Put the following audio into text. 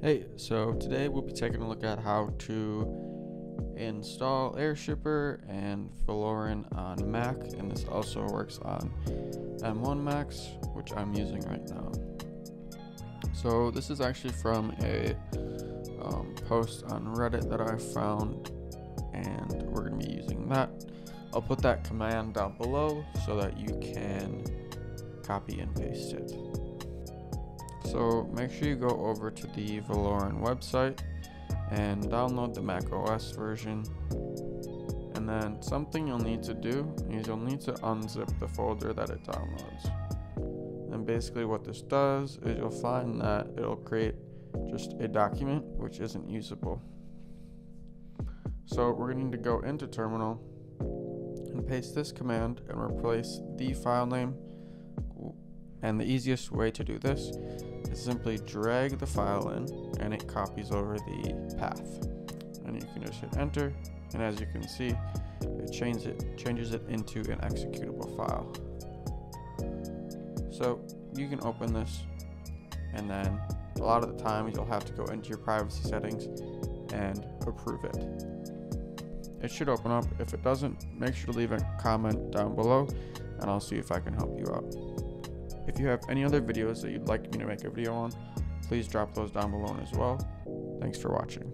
Hey, so today we'll be taking a look at how to install Airshipper and Veloren on Mac, and this also works on M1 Macs, which I'm using right now. So this is actually from a um, post on Reddit that I found, and we're going to be using that. I'll put that command down below so that you can copy and paste it. So make sure you go over to the Veloren website and download the Mac OS version. And then something you'll need to do is you'll need to unzip the folder that it downloads. And basically what this does is you'll find that it'll create just a document which isn't usable. So we're going to go into terminal and paste this command and replace the file name. And the easiest way to do this is simply drag the file in and it copies over the path. And you can just hit enter and as you can see it changes it changes it into an executable file. So you can open this and then a lot of the times you'll have to go into your privacy settings and approve it. It should open up. If it doesn't, make sure to leave a comment down below and I'll see if I can help you out. If you have any other videos that you'd like me to make a video on, please drop those down below as well. Thanks for watching.